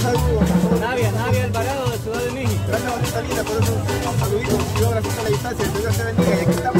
Saludo. Navia, Navia Alvarado de Ciudad de México. Gracias, bonita linda, por eso un saludito. Yo gracias a la distancia, eh, que Dios te bendiga. Y aquí estamos